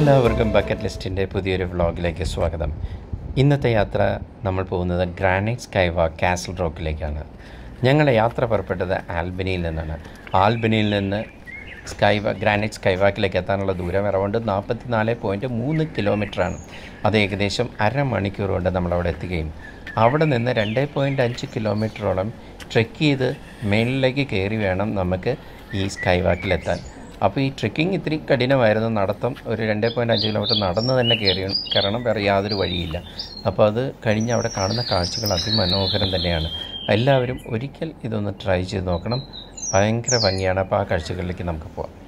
Bucket ലിസ്റ്റിന്റെ പുതിയൊരു വ്ളോഗിലേക്ക് സ്വാഗതം. ഇന്നത്തെ യാത്ര നമ്മൾ പോകുന്നത് ഗ്രാനൈറ്റ് സ്കൈവ കാസൽ റോക്കിലേക്കാണ് ഞങ്ങളുടെ യാത്ര പുറപ്പെട്ടത് ആൽബനിയിൽ നിന്നാണ്. ആൽബനിയിൽ നിന്ന് സ്കൈവ ഗ്രാനൈറ്റ് സ്കൈവാക്കിലേക്ക് എത്താനുള്ള ദൂരം അറൗണ്ട് നാൽപ്പത്തി നാല് പോയിന്റ് മൂന്ന് കിലോമീറ്ററാണ് അത് ഏകദേശം അരമണിക്കൂർ കൊണ്ട് നമ്മളവിടെ എത്തുകയും അവിടെ നിന്ന് രണ്ട് പോയിന്റ് അഞ്ച് കിലോമീറ്ററോളം ട്രെക്ക് ചെയ്ത് മേളിലേക്ക് കയറി വേണം നമുക്ക് ഈ സ്കൈവാക്കിലെത്താൻ അപ്പോൾ ഈ ട്രെക്കിംഗ് ഇത്തിരി കഠിനമായിരുന്നു. നടത്തം ഒരു രണ്ട് പോയിന്റ് അഞ്ച് കിലോമീറ്റർ നടന്ന് തന്നെ കയറി. കയറണം വേറെ യാതൊരു വഴിയില്ല. അപ്പോൾ അത് കഴിഞ്ഞ് അവിടെ കാണുന്ന കാഴ്ചകൾ അതിമനോഹരം തന്നെയാണ്. എല്ലാവരും ഒരിക്കൽ ഇതൊന്ന് ട്രൈ ചെയ്ത് നോക്കണം. ഭയങ്കര ഭംഗിയാണ്. അപ്പോൾ ആ കാഴ്ചകളിലേക്ക് നമുക്ക് പോവാം.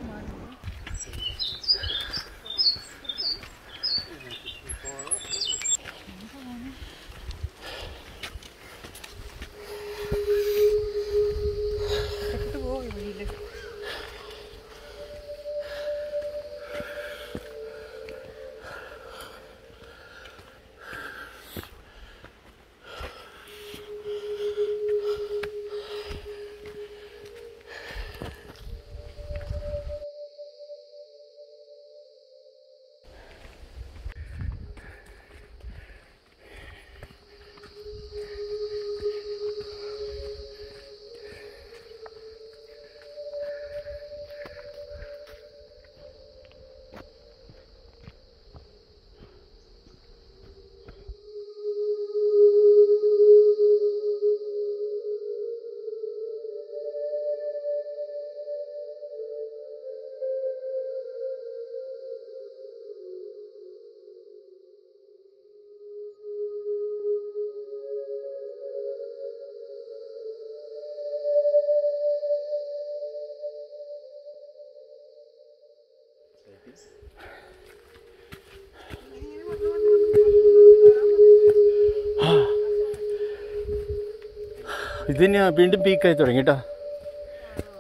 ഇത് തന്നെയാ വീണ്ടും പീക്കായി തുടങ്ങി കേട്ടോ.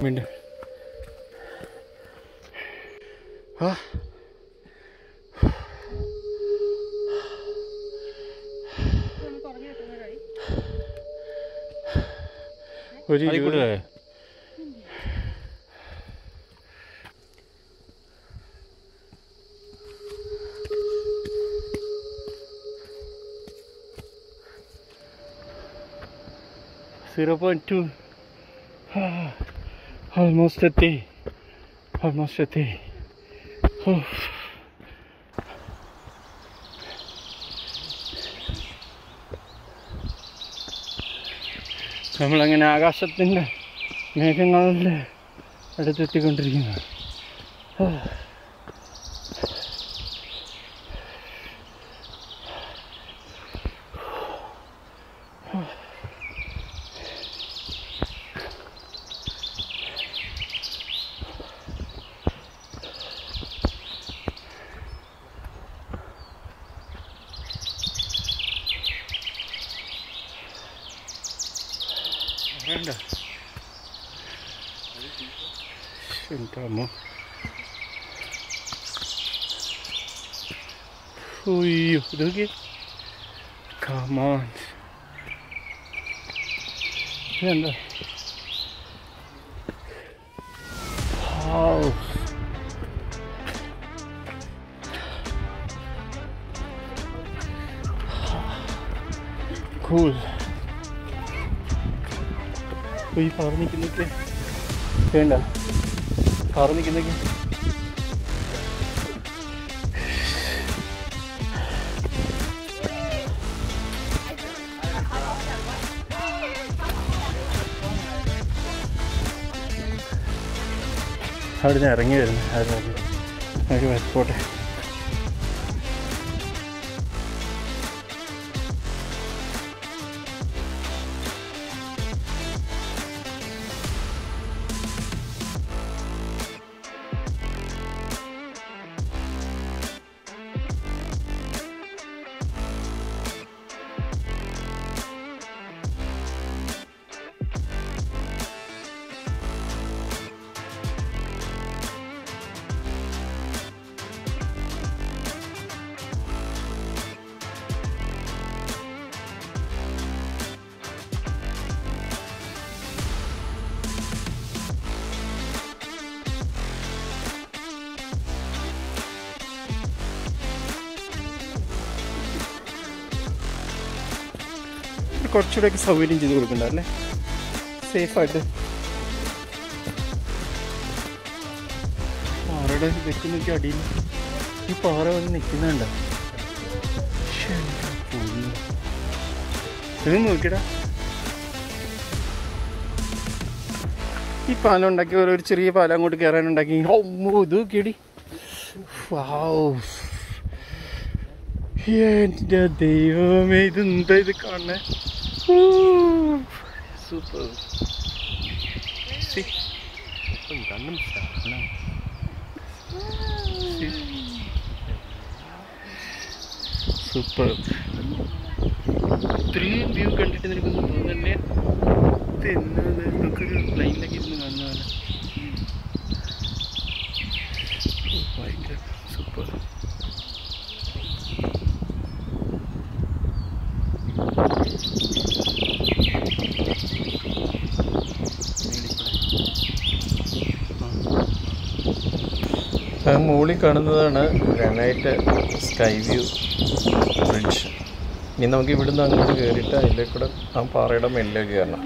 വീണ്ടും. ആ. ഒരു ഇരുപത് സീറോ പോയിന്റ് ടു ഓൾമോസ്റ്റ് എത്തി ഓൾമോസ്റ്റ് എത്തി ഓ. നമ്മളങ്ങനെ ആകാശത്തിൻ്റെ മേഘങ്ങളുടെ അടുത്തെത്തിക്കൊണ്ടിരിക്കുന്നു センターもそういうだけ我慢なんだ House コールウィーパーに決めて変だ വേണ്ട പാറ അവിടെ അവിടുന്ന് ഇറങ്ങി വരുന്നു അത് ഒരു വരപ്പോട്ടെ കുറച്ചുകൂടെയൊക്കെ സൗകര്യം ചെയ്ത് കൊടുക്കണ്ടല്ലേ സേഫ് സേഫായിട്ട് പാറയുടെ വെച്ച് നോക്കി അടിയിൽ ഈ പാറ വന്ന് നിൽക്കുന്നുണ്ട്. ഇത് നോക്കിടാ ഈ പാലം ഉണ്ടാക്കി ഒരു ചെറിയ പാലം അങ്ങോട്ട് കയറാനുണ്ടാക്കി ഇത് എന്റെ ദൈവമേ ഇത് എന്താ ഇത് കാണണേ സൂപ്പർ സൂപ്പർ ഇത്രയും വ്യൂ കണ്ടിട്ട് നിനക്കൊന്നും തോന്നല്ലേ ഇത് എന്നത് നമുക്കൊരു പ്ലെയിനിലൊക്കെ ഇരുന്ന് കാണുന്ന പോലെ. ഭയങ്കര സൂപ്പർ മുകളിൽ കാണുന്നതാണ് ഗ്രാനൈറ്റ് സ്കൈ വ്യൂ ബ്രിഡ്ജ് ഇനി നമുക്ക് ഇവിടുന്ന് അങ്ങോട്ട് കയറിയിട്ട് അതിന്റെ കൂടെ ആ പാറയുടെ മേളിലേക്ക് കയറണം